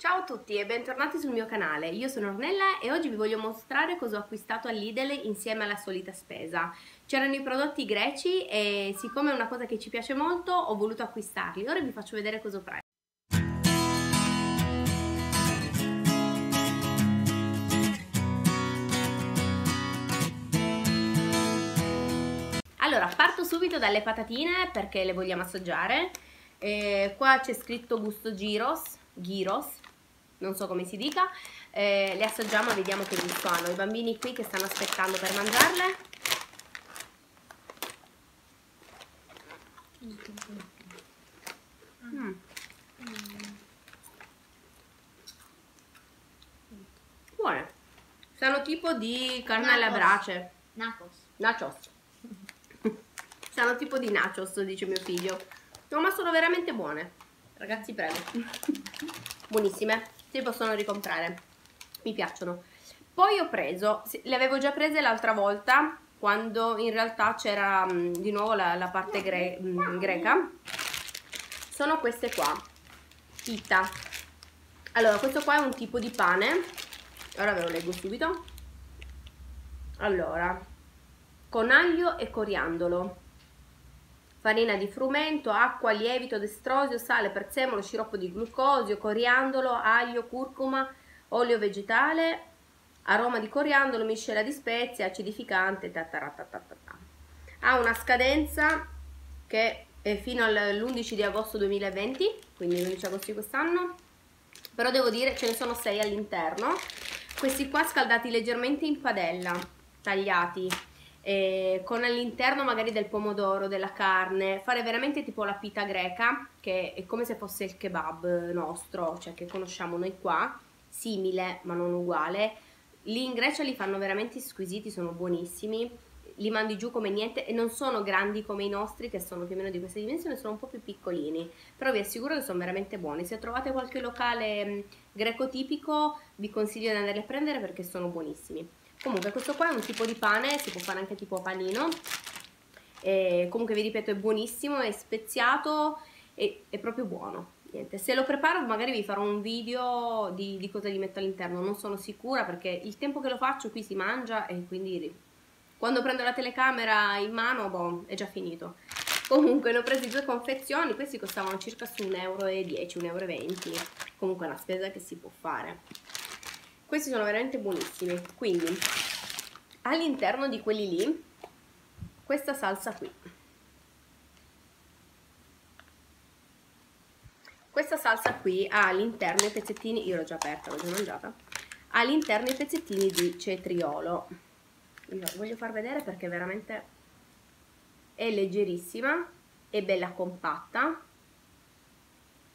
Ciao a tutti e bentornati sul mio canale, io sono Ornella e oggi vi voglio mostrare cosa ho acquistato all'Idel insieme alla solita spesa. C'erano i prodotti greci e siccome è una cosa che ci piace molto ho voluto acquistarli, ora vi faccio vedere cosa ho preso. Allora, parto subito dalle patatine perché le vogliamo assaggiare. Eh, qua c'è scritto gusto gyros, gyros, non so come si dica. Eh, le assaggiamo e vediamo che gusto hanno. I bambini qui che stanno aspettando per mangiarle. Mm. Buone. Sanno tipo di carne alla brace. Nachos. Nachos. Sanno tipo di nachos, dice mio figlio. No, ma sono veramente buone. Ragazzi, prego. Buonissime. Si possono ricomprare. Mi piacciono. Poi ho preso, le avevo già prese l'altra volta, quando in realtà c'era mm, di nuovo la, la parte gre mm, greca. Sono queste qua. Pita. Allora, questo qua è un tipo di pane. Ora ve lo leggo subito. Allora, con aglio e coriandolo farina di frumento, acqua, lievito destrosio, sale, prezzemolo, sciroppo di glucosio, coriandolo, aglio, curcuma, olio vegetale, aroma di coriandolo, miscela di spezie, acidificante, ha una scadenza che è fino all'11 di agosto 2020, quindi l'11 agosto di quest'anno, però devo dire ce ne sono 6 all'interno, questi qua scaldati leggermente in padella, tagliati, eh, con all'interno magari del pomodoro, della carne, fare veramente tipo la pita greca, che è come se fosse il kebab nostro, cioè che conosciamo noi qua, simile ma non uguale. Lì in Grecia li fanno veramente squisiti, sono buonissimi, li mandi giù come niente e non sono grandi come i nostri che sono più o meno di questa dimensione, sono un po' più piccolini, però vi assicuro che sono veramente buoni. Se trovate qualche locale greco tipico vi consiglio di andarli a prendere perché sono buonissimi. Comunque questo qua è un tipo di pane, si può fare anche tipo panino. E comunque vi ripeto è buonissimo, è speziato e è proprio buono. Niente. Se lo preparo magari vi farò un video di, di cosa gli metto all'interno, non sono sicura perché il tempo che lo faccio qui si mangia e quindi quando prendo la telecamera in mano boh, è già finito. Comunque ne ho presi due confezioni, questi costavano circa su 1,10 euro, 1,20 euro, comunque è una spesa che si può fare questi sono veramente buonissimi. Quindi all'interno di quelli lì questa salsa qui. Questa salsa qui ha all'interno i pezzettini io l'ho già aperta, l'ho già mangiata. All'interno i pezzettini di cetriolo. Io voglio far vedere perché veramente è leggerissima è bella compatta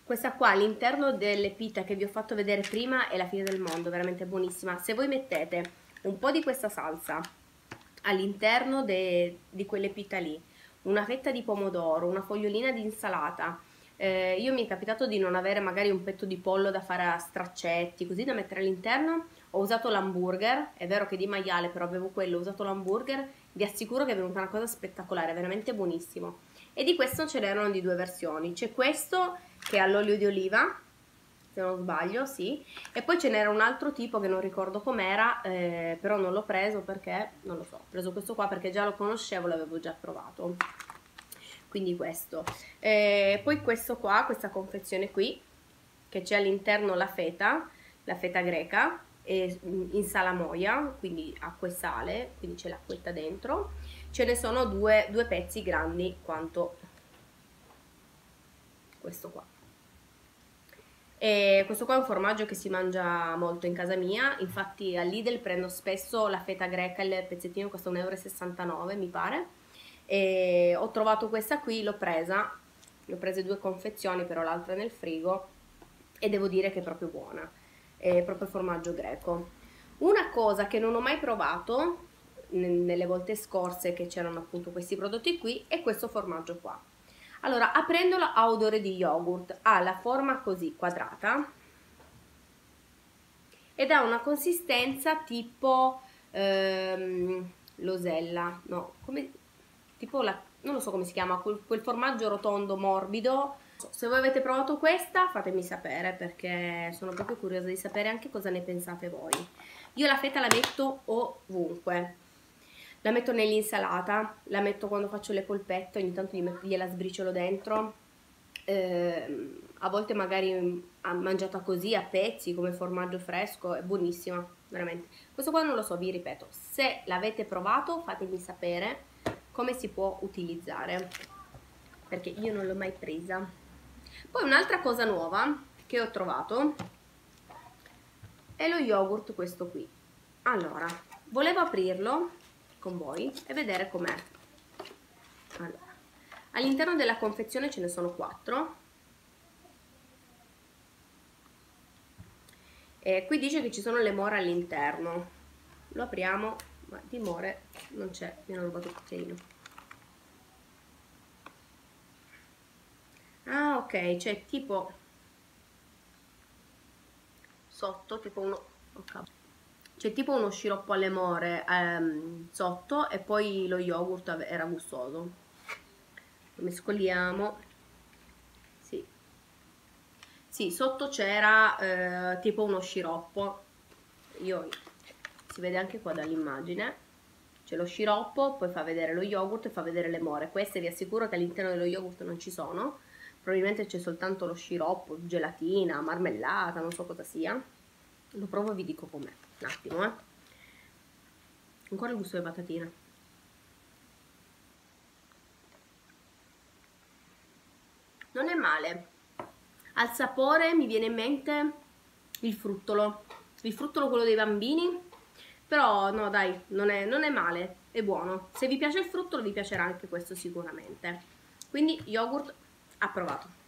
questa qua all'interno delle pita che vi ho fatto vedere prima è la fine del mondo, veramente buonissima. Se voi mettete un po' di questa salsa all'interno di quelle pita lì, una fetta di pomodoro, una fogliolina di insalata, eh, io mi è capitato di non avere magari un petto di pollo da fare a straccetti, così da mettere all'interno, ho usato l'hamburger, è vero che di maiale però avevo quello, ho usato l'hamburger, vi assicuro che è venuta una cosa spettacolare, veramente buonissimo. E di questo ce n'erano di due versioni, c'è questo che è all'olio di oliva, se non sbaglio, sì. E poi ce n'era un altro tipo che non ricordo com'era, eh, però non l'ho preso perché, non lo so, ho preso questo qua perché già lo conoscevo, l'avevo già provato. Quindi questo. Eh, poi questo qua, questa confezione qui, che c'è all'interno la feta, la feta greca, mm, in salamoia, quindi acqua e sale, quindi c'è l'acquetta dentro. Ce ne sono due, due pezzi grandi quanto questo qua. E questo qua è un formaggio che si mangia molto in casa mia, infatti a Lidl prendo spesso la feta greca, il pezzettino costa 1,69 euro mi pare, e ho trovato questa qui, l'ho presa, ne ho prese due confezioni però l'altra nel frigo. E devo dire che è proprio buona, è proprio formaggio greco. Una cosa che non ho mai provato nelle volte scorse che c'erano appunto questi prodotti qui è questo formaggio qua. Allora, aprendolo ha odore di yogurt, ha la forma così quadrata ed ha una consistenza tipo ehm, l'osella, no, come, tipo la, non lo so come si chiama, quel, quel formaggio rotondo morbido, se voi avete provato questa fatemi sapere perché sono proprio curiosa di sapere anche cosa ne pensate voi. Io la feta la metto ovunque la metto nell'insalata la metto quando faccio le polpette ogni tanto gliela sbriciolo dentro. Eh, a volte magari mangiata così a pezzi come formaggio fresco è buonissima veramente. Questo qua non lo so vi ripeto se l'avete provato fatemi sapere come si può utilizzare perché io non l'ho mai presa. Poi un'altra cosa nuova che ho trovato è lo yogurt questo qui. Allora volevo aprirlo con voi e vedere com'è. All'interno della confezione ce ne sono quattro. E qui dice che ci sono le more all'interno. Lo apriamo ma di more non c'è mi hanno rubato il cucchiaino. Ah ok c'è tipo sotto tipo uno okay. C'è tipo uno sciroppo alle more ehm, sotto e poi lo yogurt era gustoso. Lo mescoliamo. Sì. Sì sotto c'era eh, tipo uno sciroppo. Io si vede anche qua dall'immagine. C'è lo sciroppo poi fa vedere lo yogurt e fa vedere le more. Queste vi assicuro che all'interno dello yogurt non ci sono. Probabilmente c'è soltanto lo sciroppo, gelatina, marmellata, non so cosa sia. Lo provo e vi dico com'è. Un attimo, eh. Ancora il gusto di patatina. Non è male. Al sapore mi viene in mente il fruttolo. Il fruttolo quello dei bambini. Però no dai, non è, non è male, è buono. Se vi piace il fruttolo vi piacerà anche questo sicuramente. Quindi yogurt approvato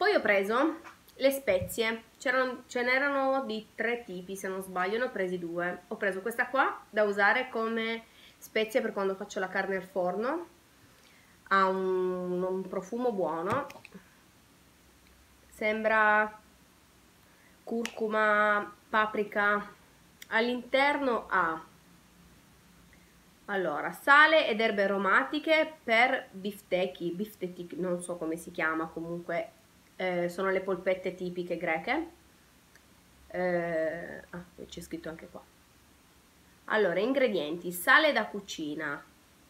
poi ho preso le spezie. Ce n'erano di tre tipi se non sbaglio ne ho presi due. Ho preso questa qua da usare come spezie per quando faccio la carne al forno. Ha un, un profumo buono. Sembra curcuma, paprika. All'interno ha allora, sale ed erbe aromatiche per biftecchi, biftecchi non so come si chiama comunque, eh, sono le polpette tipiche greche. Eh, ah, c'è scritto anche qua. Allora, ingredienti, sale da cucina,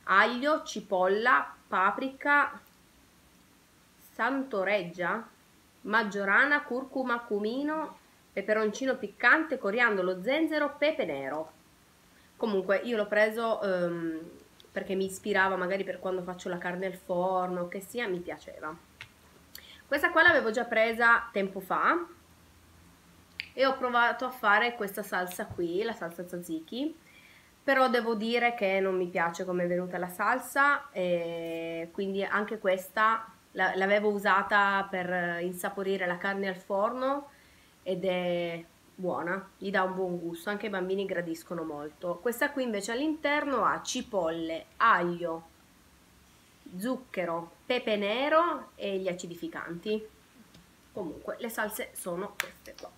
aglio, cipolla, paprika, santoreggia, maggiorana, curcuma, cumino, peperoncino piccante, coriandolo, zenzero, pepe nero. Comunque io l'ho preso um, perché mi ispirava magari per quando faccio la carne al forno, che sia, mi piaceva. Questa qua l'avevo già presa tempo fa e ho provato a fare questa salsa qui, la salsa tzatziki, però devo dire che non mi piace come è venuta la salsa e quindi anche questa l'avevo usata per insaporire la carne al forno ed è buona, gli dà un buon gusto, anche i bambini gradiscono molto. Questa qui invece all'interno ha cipolle, aglio, zucchero, pepe nero e gli acidificanti. Comunque le salse sono queste qua.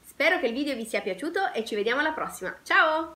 Spero che il video vi sia piaciuto e ci vediamo alla prossima. Ciao!